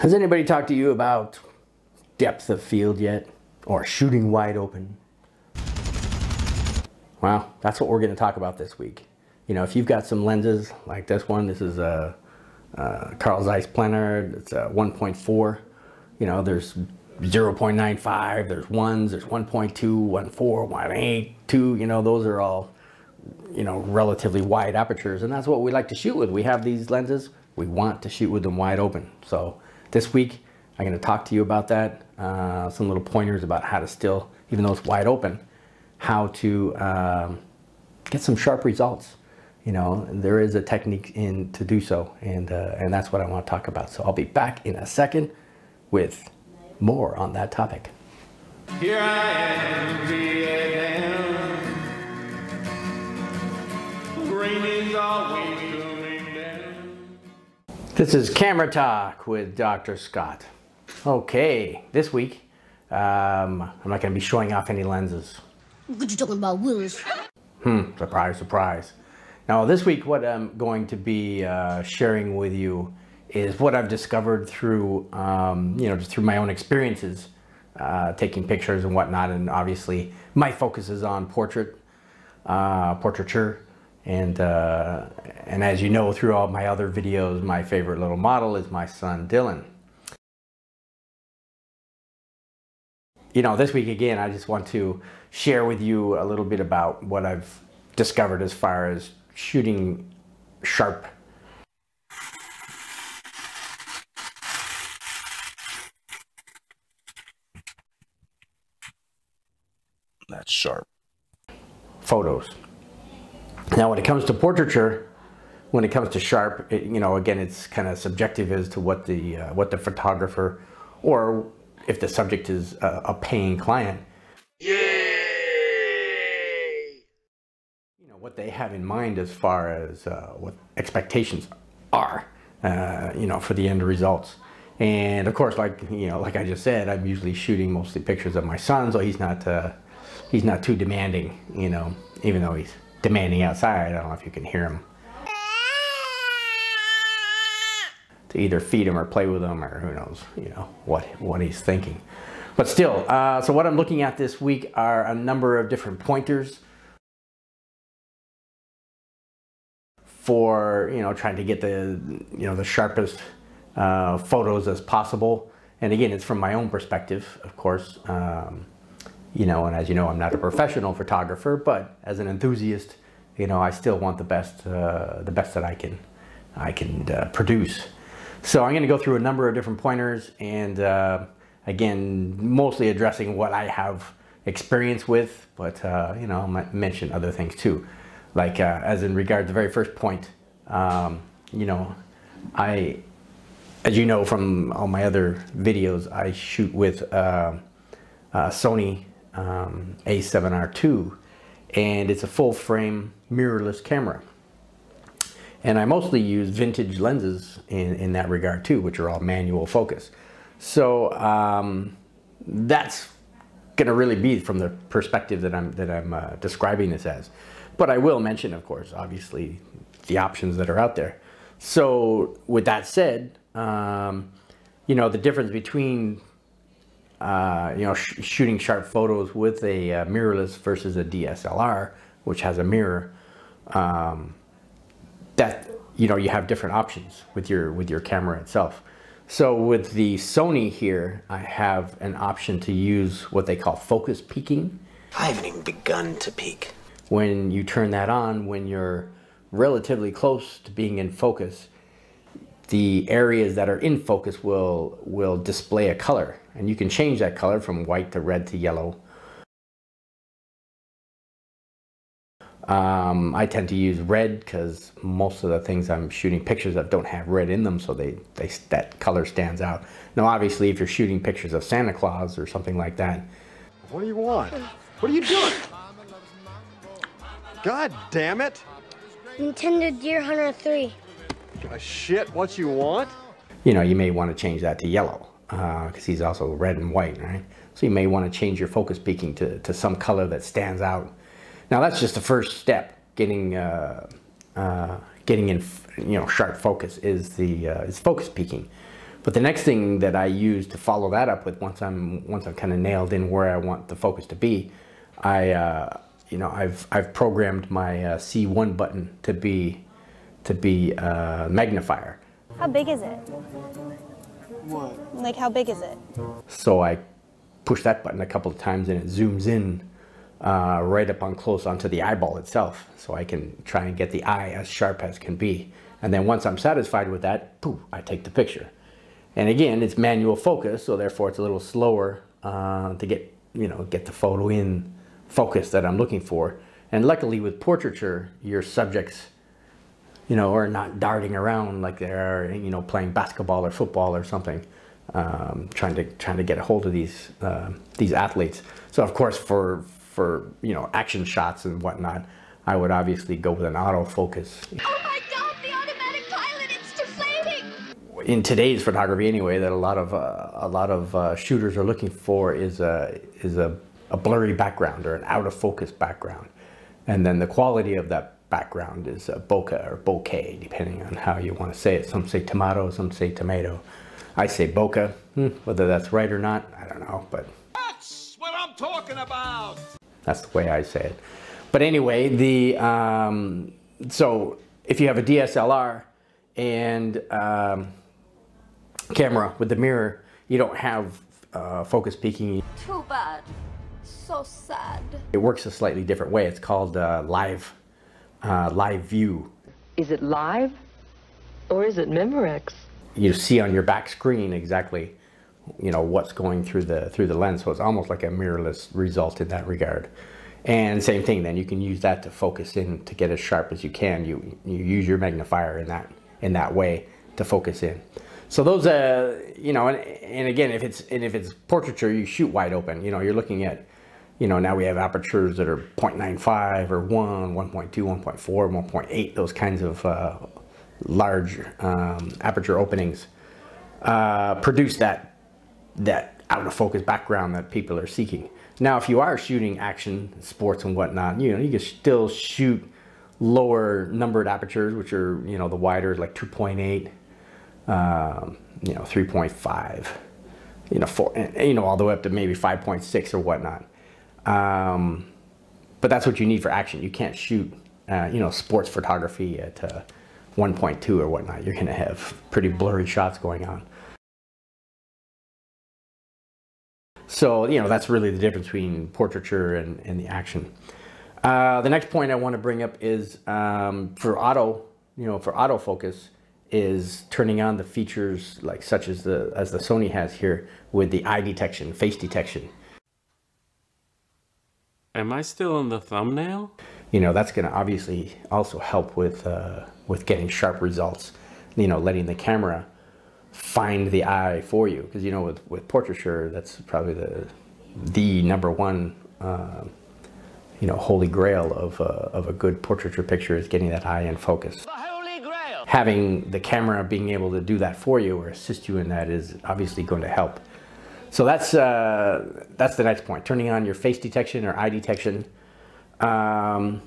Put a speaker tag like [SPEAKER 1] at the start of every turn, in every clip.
[SPEAKER 1] Has anybody talked to you about depth of field yet? Or shooting wide open? Well, that's what we're going to talk about this week. You know, if you've got some lenses like this one, this is a, a Carl Zeiss Planar, it's a 1.4. You know, there's 0.95, there's ones, there's 1.2, 1.4, 1.8, 2, you know, those are all, you know, relatively wide apertures. And that's what we like to shoot with. We have these lenses, we want to shoot with them wide open. So this week, I'm going to talk to you about that, uh, some little pointers about how to still, even though it's wide open, how to um, get some sharp results. You know, there is a technique in to do so, and uh, and that's what I want to talk about. So I'll be back in a second with more on that topic.
[SPEAKER 2] Here I am, Vietnam. Rain is always.
[SPEAKER 1] This is Camera Talk with Dr. Scott. Okay, this week, um, I'm not going to be showing off any lenses.
[SPEAKER 3] What you talking about, Willis?
[SPEAKER 1] Hmm, surprise, surprise. Now, this week, what I'm going to be uh, sharing with you is what I've discovered through, um, you know, just through my own experiences, uh, taking pictures and whatnot. And obviously, my focus is on portrait, uh, portraiture. And, uh, and as you know, through all my other videos, my favorite little model is my son, Dylan. You know, this week again, I just want to share with you a little bit about what I've discovered as far as shooting sharp
[SPEAKER 4] That's sharp.
[SPEAKER 1] photos. Now, when it comes to portraiture, when it comes to sharp, it, you know, again, it's kind of subjective as to what the uh, what the photographer, or if the subject is a, a paying client,
[SPEAKER 4] Yay!
[SPEAKER 1] you know, what they have in mind as far as uh, what expectations are, uh, you know, for the end results. And of course, like you know, like I just said, I'm usually shooting mostly pictures of my son, so he's not uh, he's not too demanding, you know, even though he's demanding outside. I don't know if you can hear him. To either feed him or play with him, or who knows, you know, what what he's thinking. But still, uh, so what I'm looking at this week are a number of different pointers for you know trying to get the you know the sharpest uh, photos as possible. And again, it's from my own perspective, of course. Um, you know, and as you know, I'm not a professional photographer, but as an enthusiast, you know, I still want the best, uh, the best that I can, I can uh, produce. So I'm going to go through a number of different pointers, and uh, again, mostly addressing what I have experience with, but uh, you know, I mention other things too, like uh, as in regard to the very first point. Um, you know, I, as you know from all my other videos, I shoot with uh, Sony um, A7R2 and it's a full frame mirrorless camera. And I mostly use vintage lenses in, in that regard too, which are all manual focus. So um, that's gonna really be from the perspective that I'm, that I'm uh, describing this as. But I will mention, of course, obviously, the options that are out there. So with that said, um, you know, the difference between uh, you know, sh shooting sharp photos with a uh, mirrorless versus a DSLR, which has a mirror, um, that you know you have different options with your with your camera itself. So with the Sony here, I have an option to use what they call focus peaking.
[SPEAKER 4] I haven't even begun to peak.
[SPEAKER 1] When you turn that on, when you're relatively close to being in focus, the areas that are in focus will will display a color and you can change that color from white to red to yellow. Um, I tend to use red because most of the things I'm shooting pictures of don't have red in them, so they, they that color stands out. Now, obviously, if you're shooting pictures of Santa Claus or something like that,
[SPEAKER 5] What do you want? What are you doing? God damn it!
[SPEAKER 3] Nintendo Deer Hunter 3.
[SPEAKER 5] Uh, shit, what you want?
[SPEAKER 1] you know, you may want to change that to yellow because he's also red and white, right? So you may want to change your focus peaking to, to some color that stands out. Now that's just the first step. Getting uh, uh, getting in, you know, sharp focus is the uh, is focus peaking. But the next thing that I use to follow that up with once I'm once I'm kind of nailed in where I want the focus to be, I uh, you know I've I've programmed my uh, C1 button to be to be a magnifier.
[SPEAKER 6] How big is it? What? Like, how big is it?
[SPEAKER 1] So I push that button a couple of times and it zooms in uh, right up on close onto the eyeball itself. So I can try and get the eye as sharp as can be. And then once I'm satisfied with that, poof, I take the picture. And again, it's manual focus, so therefore it's a little slower uh, to get, you know, get the photo in focus that I'm looking for. And luckily with portraiture, your subjects, you know, or not darting around like they're, you know, playing basketball or football or something, um, trying to trying to get a hold of these uh, these athletes. So of course, for for you know action shots and whatnot, I would obviously go with an autofocus.
[SPEAKER 3] Oh my god, the automatic pilot, it's deflating!
[SPEAKER 1] in today's photography anyway that a lot of uh, a lot of uh, shooters are looking for is a is a, a blurry background or an out of focus background and then the quality of that background is a bokeh or bokeh depending on how you want to say it some say tomato some say tomato i say bokeh hmm, whether that's right or not i don't know but
[SPEAKER 2] That's what I'm talking about.
[SPEAKER 1] that's the way I say it. But anyway, the um, so if you have a DSLR and um, camera with the mirror, you don't have uh, focus peaking.
[SPEAKER 3] Too bad. So sad.
[SPEAKER 1] It works a slightly different way. It's called uh, live uh, live view.
[SPEAKER 7] Is it live or is it Memorex?
[SPEAKER 1] You see on your back screen exactly, you know what's going through the through the lens. So it's almost like a mirrorless result in that regard. And same thing, then you can use that to focus in to get as sharp as you can. You you use your magnifier in that in that way to focus in. So those, uh, you know, and, and again, if it's and if it's portraiture, you shoot wide open. You know, you're looking at, you know, now we have apertures that are 0.95 or 1, 1.2, 1.4, 1.8, those kinds of uh, large um, aperture openings uh, produce that that out of focus background that people are seeking. Now, if you are shooting action, sports, and whatnot, you know, you can still shoot lower numbered apertures, which are, you know, the wider, like 2.8, um, you know, 3.5, you know, four, you know, all the way up to maybe 5.6 or whatnot. Um, but that's what you need for action. You can't shoot, uh, you know, sports photography at uh, 1.2 or whatnot. You're going to have pretty blurry shots going on. So, you know, that's really the difference between portraiture and, and the action. Uh, the next point I want to bring up is um, for auto, you know, for autofocus is turning on the features like such as the as the Sony has here with the eye detection, face detection.
[SPEAKER 8] Am I still in the thumbnail?
[SPEAKER 1] You know, that's going to obviously also help with uh, with getting sharp results. You know, letting the camera find the eye for you because you know with with portraiture that's probably the the number one uh, you know holy grail of uh, of a good portraiture picture is getting that eye in focus.
[SPEAKER 2] The Holy Grail.
[SPEAKER 1] Having the camera being able to do that for you or assist you in that is obviously going to help. So that's uh, that's the next point. Turning on your face detection or eye detection. Um,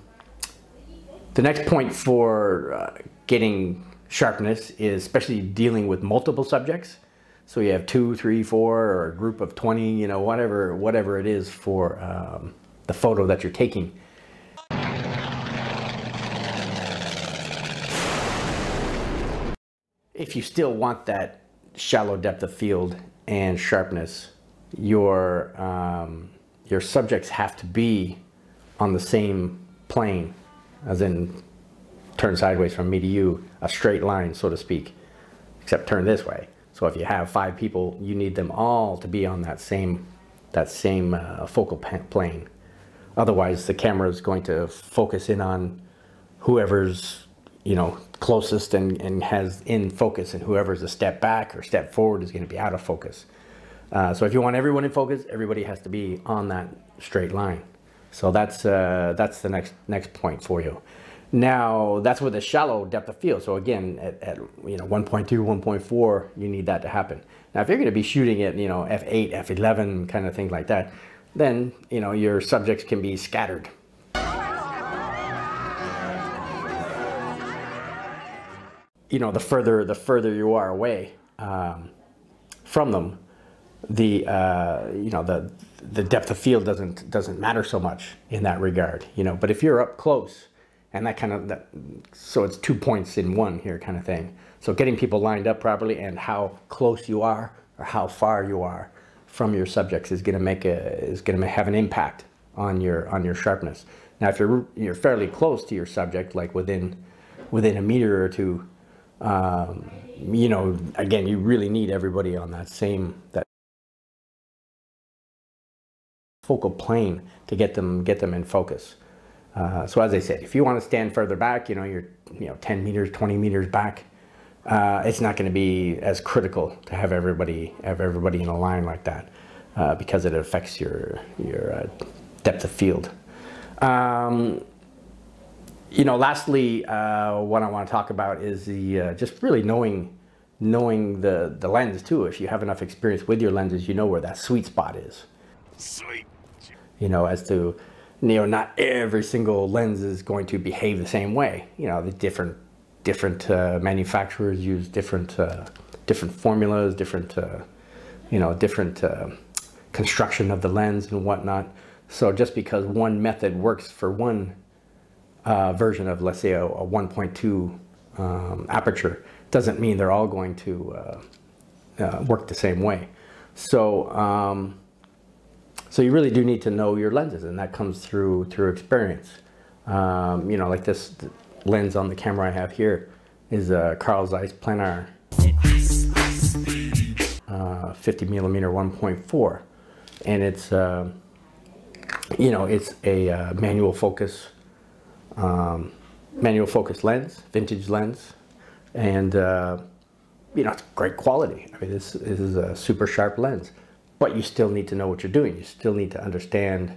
[SPEAKER 1] the next point for uh, getting sharpness is especially dealing with multiple subjects. So you have two, three, four, or a group of 20, you know, whatever, whatever it is for um, the photo that you're taking. If you still want that shallow depth of field and sharpness, your, um, your subjects have to be on the same plane, as in turn sideways from me to you, a straight line, so to speak, except turn this way. So if you have five people, you need them all to be on that same, that same uh, focal plane. Otherwise, the camera is going to focus in on whoever's, you know, closest and, and has in focus, and whoever's a step back or step forward is going to be out of focus. Uh, so if you want everyone in focus, everybody has to be on that straight line. So that's uh, that's the next next point for you. Now that's with a shallow depth of field. So again, at, at you know 1.2, 1.4, you need that to happen. Now if you're going to be shooting at you know f8, f11 kind of things like that, then you know your subjects can be scattered. You know the further the further you are away, um, from them, the uh, you know the the depth of field doesn't doesn't matter so much in that regard. You know, but if you're up close, and that kind of that, so it's two points in one here kind of thing. So getting people lined up properly and how close you are or how far you are from your subjects is going to make a is going to have an impact on your on your sharpness. Now, if you're you're fairly close to your subject, like within within a meter or two, um, you know, again, you really need everybody on that same that focal plane to get them get them in focus. Uh, so as I said, if you want to stand further back, you know, you're you know 10 meters, 20 meters back, uh, it's not going to be as critical to have everybody have everybody in a line like that uh, because it affects your your uh, depth of field. Um, you know, lastly, uh, what I want to talk about is the uh, just really knowing knowing the the lens too. If you have enough experience with your lenses, you know where that sweet spot is.
[SPEAKER 4] Sweet.
[SPEAKER 1] You know, as to you know, not every single lens is going to behave the same way. You know, the different different uh, manufacturers use different uh, different formulas, different uh, you know, different uh, construction of the lens and whatnot. So just because one method works for one uh, version of, let's say, a, a 1.2 um, aperture, doesn't mean they're all going to uh, work the same way. So um, so you really do need to know your lenses, and that comes through through experience. Um, you know, like this lens on the camera I have here is a Carl Zeiss Planar uh, 50 millimeter 1.4, and it's uh, you know it's a uh, manual focus um, manual focus lens, vintage lens, and uh, you know it's great quality. I mean, this, this is a super sharp lens but you still need to know what you're doing. You still need to understand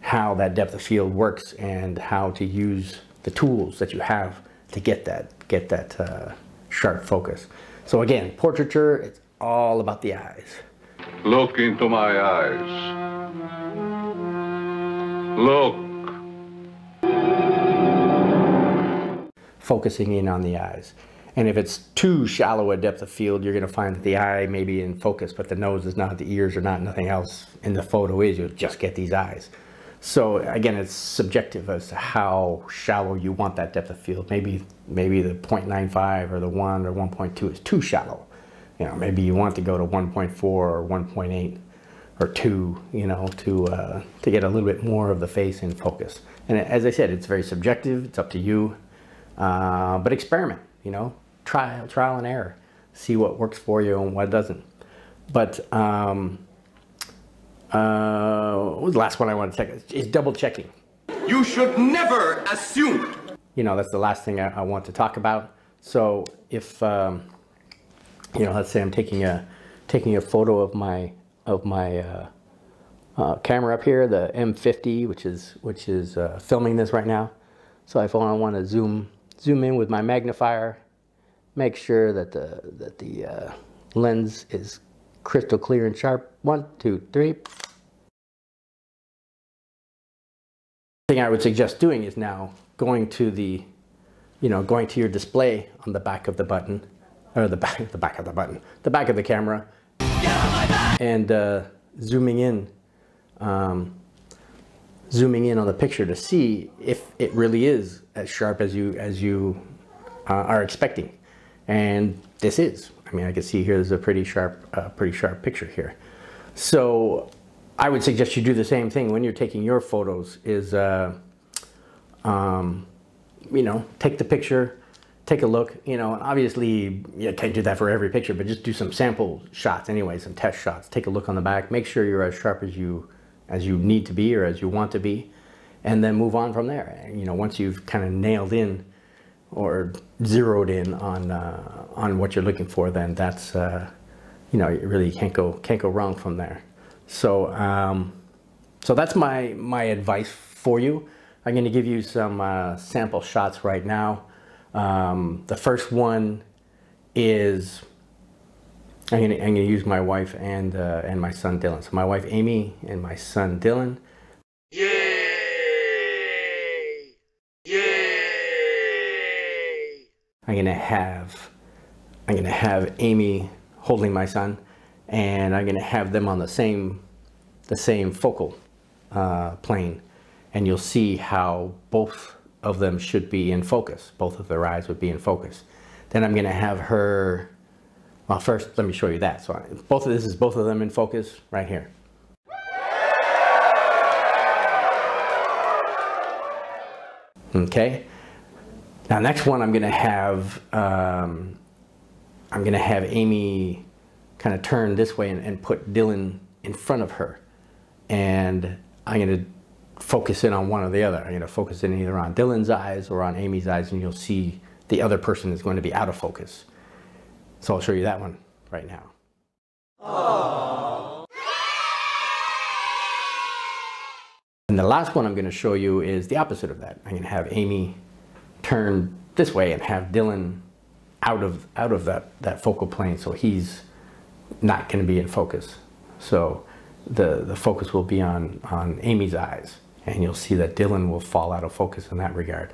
[SPEAKER 1] how that depth of field works and how to use the tools that you have to get that get that uh, sharp focus. So again, portraiture, it's all about the eyes.
[SPEAKER 9] Look into my eyes. Look.
[SPEAKER 1] Focusing in on the eyes. And if it's too shallow a depth of field, you're going to find that the eye may be in focus, but the nose is not, the ears are not, nothing else in the photo is. You'll just get these eyes. So again, it's subjective as to how shallow you want that depth of field. Maybe maybe the 0.95 or the 1 or 1.2 is too shallow. You know, maybe you want to go to 1.4 or 1.8 or 2, you know, to, uh, to get a little bit more of the face in focus. And as I said, it's very subjective. It's up to you. Uh, but experiment, you know, trial, trial and error. See what works for you and what doesn't. But um, uh, what was the last one I want to check? Is double checking.
[SPEAKER 2] You should never assume.
[SPEAKER 1] You know, that's the last thing I, I want to talk about. So if um, you know, let's say I'm taking a taking a photo of my of my uh, uh, camera up here, the M50, which is which is uh, filming this right now. So if I want to zoom zoom in with my magnifier make sure that the, that the uh, lens is crystal clear and sharp. One, two, three. Thing I would suggest doing is now going to the, you know, going to your display on the back of the button, or the back, the back of the button, the back of the camera, and uh, zooming in, um, zooming in on the picture to see if it really is as sharp as you as you uh, are expecting. And this is. I mean, I can see here there's a pretty sharp, uh, pretty sharp picture here. So I would suggest you do the same thing when you're taking your photos is, uh, um, you know, take the picture, take a look, you know, and obviously you can't do that for every picture, but just do some sample shots anyway, some test shots. Take a look on the back, make sure you're as sharp as you, as you need to be or as you want to be, and then move on from there. You know, once you've kind of nailed in or zeroed in on uh, on what you're looking for, then that's uh, you know you really can't go can't go wrong from there. So um, so that's my my advice for you. I'm going to give you some uh, sample shots right now. Um, the first one is I'm going to I'm to use my wife and uh, and my son Dylan. So my wife Amy and my son Dylan. Yay! Yay! I'm gonna have I'm gonna have Amy holding my son, and I'm going to have them on the same, the same focal uh, plane, and you'll see how both of them should be in focus. Both of their eyes would be in focus. Then I'm going to have her. Well, first let me show you that. So I, both of this is both of them in focus right here. Okay. Now next one I'm going to have um, I'm going to have Amy kind of turn this way and, and put Dylan in front of her. And I'm going to focus in on one or the other. I'm going to focus in either on Dylan's eyes or on Amy's eyes, and you'll see the other person is going to be out of focus. So I'll show you that one right now. And the last one I'm going to show you is the opposite of that. I'm going to have Amy turn this way and have Dylan out of out of that that focal plane, so he's not going to be in focus. So the the focus will be on on Amy's eyes, and you'll see that Dylan will fall out of focus in that regard.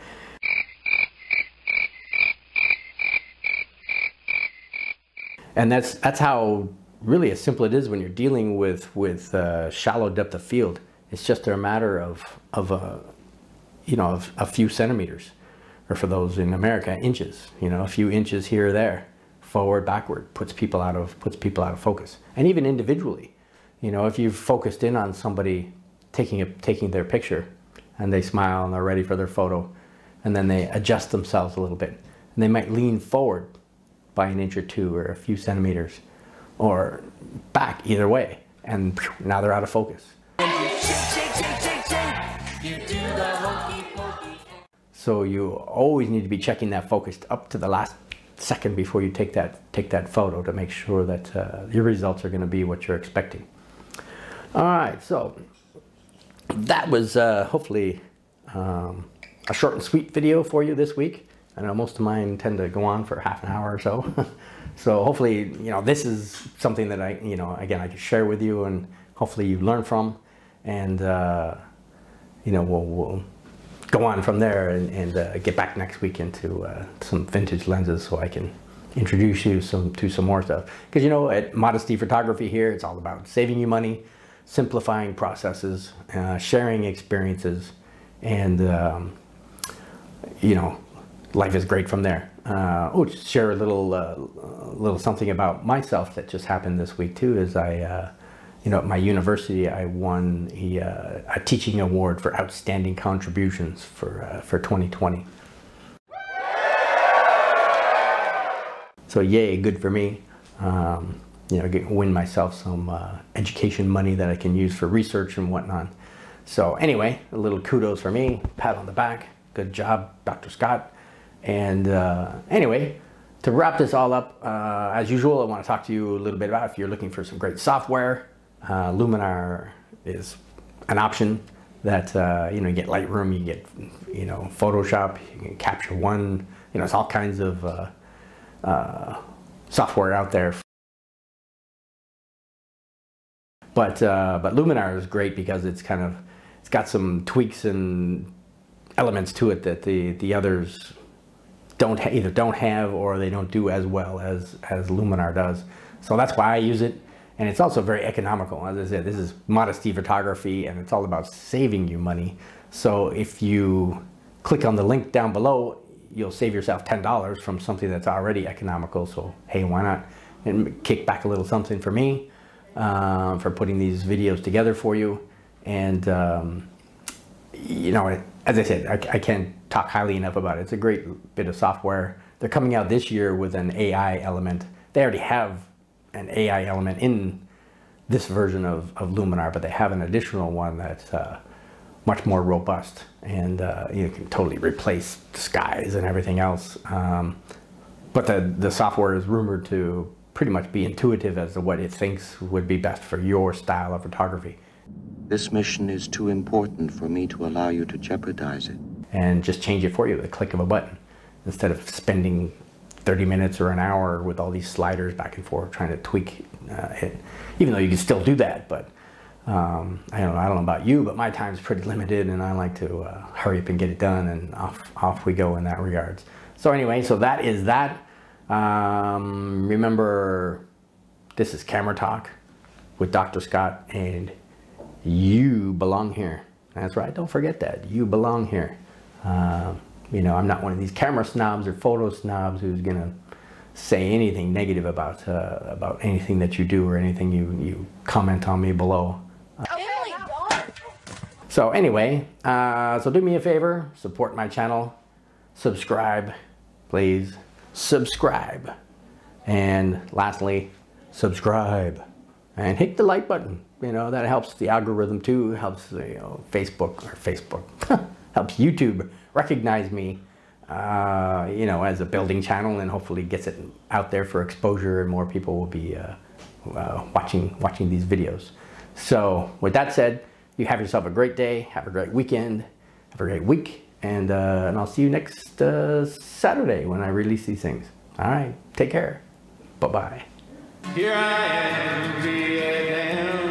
[SPEAKER 1] And that's that's how really as simple it is when you're dealing with with uh, shallow depth of field. It's just a matter of of a you know of a few centimeters, or for those in America, inches. You know, a few inches here or there, forward, backward, puts people out of puts people out of focus. And even individually, you know, if you've focused in on somebody taking a taking their picture, and they smile and they're ready for their photo, and then they adjust themselves a little bit, and they might lean forward by an inch or two or a few centimeters, or back either way, and now they're out of focus. So you always need to be checking that focus up to the last second before you take that take that photo to make sure that uh, your results are going to be what you're expecting. All right, so that was uh, hopefully um, a short and sweet video for you this week. I know most of mine tend to go on for half an hour or so. so hopefully, you know, this is something that I, you know, again, I can share with you and hopefully you learn from. And, uh, you know, we'll, we'll go on from there and, and uh, get back next week into uh, some vintage lenses so I can introduce you some to some more stuff. Because, you know, at Modesty Photography here, it's all about saving you money, simplifying processes, uh, sharing experiences, and, um, you know, life is great from there. Uh, oh, share a little, uh, little something about myself that just happened this week too. Is I, uh, you know, at my university, I won a, uh, a teaching award for outstanding contributions for uh, for 2020. So yay, good for me. Um, you know, get, win myself some uh, education money that I can use for research and whatnot. So anyway, a little kudos for me, pat on the back. Good job, Dr. Scott. And uh, anyway, to wrap this all up, uh, as usual, I want to talk to you a little bit about if you're looking for some great software. Uh, Luminar is an option that uh, you know you get Lightroom, you get you know Photoshop, you can Capture One. You know, it's all kinds of uh, uh, software out there. But but Luminar is great because it's kind of it's got some tweaks and elements to it that the the others don't either don't have or they don't do as well as as Luminar does. So that's why I use it, and it's also very economical. As I said, this is modesty photography, and it's all about saving you money. So if you click on the link down below, you'll save yourself ten dollars from something that's already economical. So hey, why not? And kick back a little something for me um, for putting these videos together for you, and um, you know, as I said, I, I can't talk highly enough about it. It's a great bit of software. They're coming out this year with an AI element. They already have an AI element in this version of, of Luminar, but they have an additional one that's uh, much more robust and uh, you can totally replace skies and everything else. Um, but the, the software is rumored to pretty much be intuitive as to what it thinks would be best for your style of photography.
[SPEAKER 10] This mission is too important for me to allow you to jeopardize it
[SPEAKER 1] and just change it for you with a click of a button instead of spending 30 minutes or an hour with all these sliders back and forth trying to tweak uh, it. Even though you can still do that, but um, I don't know. I don't know about you, but my time's pretty limited, and I like to uh, hurry up and get it done, and off off we go in that regards. So anyway, so that is that. Um, remember This is Camera Talk with Dr. Scott, and you belong here. That's right, don't forget that. You belong here. Um, you know, I'm not one of these camera snobs or photo snobs who's going to say anything negative about uh, about anything that you do or anything you, you comment on me below. So anyway, uh, so do me a favor, support my channel, subscribe, please, subscribe. And lastly, subscribe and hit the like button. You know, that helps the algorithm too, helps you know, Facebook or Facebook, helps YouTube recognize me, uh, you know, as a building channel and hopefully gets it out there for exposure and more people will be uh, uh, watching, watching these videos. So with that said, you have yourself a great day, have a great weekend, have a great week, and, uh, and I'll see you next uh, Saturday when I release these things. All right, take care. Bye-bye.
[SPEAKER 2] Here I am.